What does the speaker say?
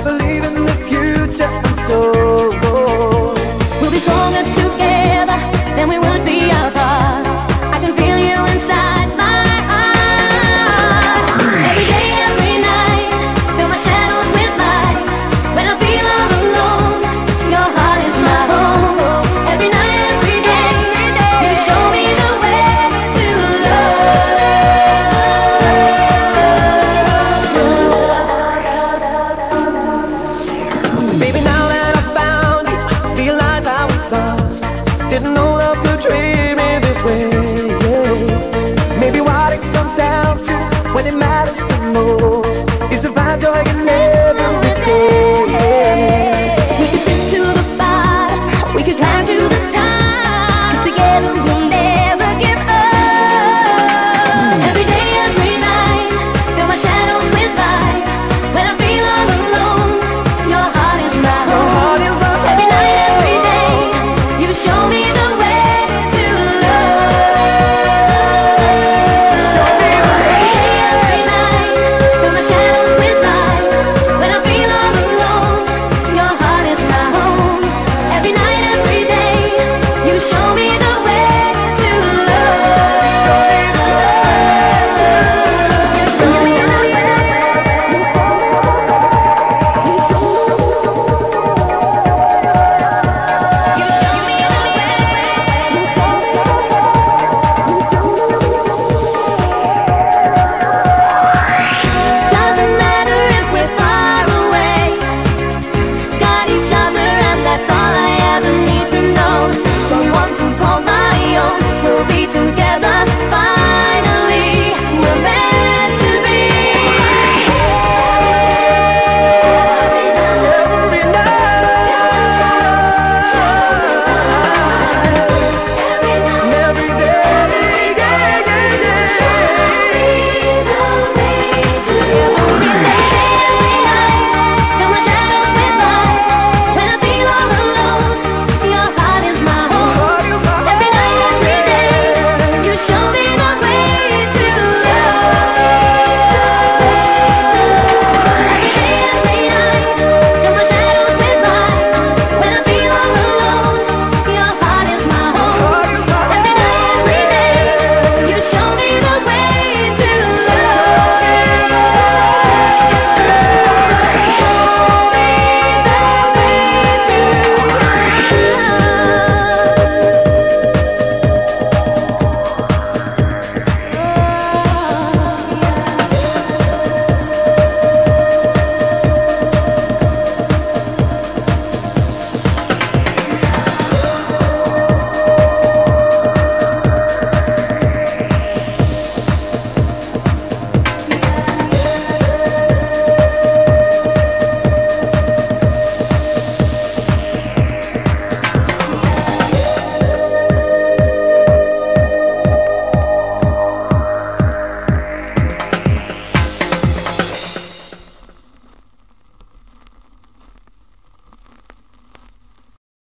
I believe in love. be